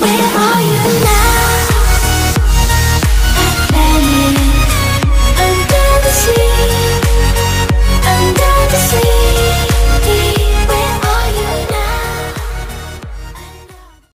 Where are you now?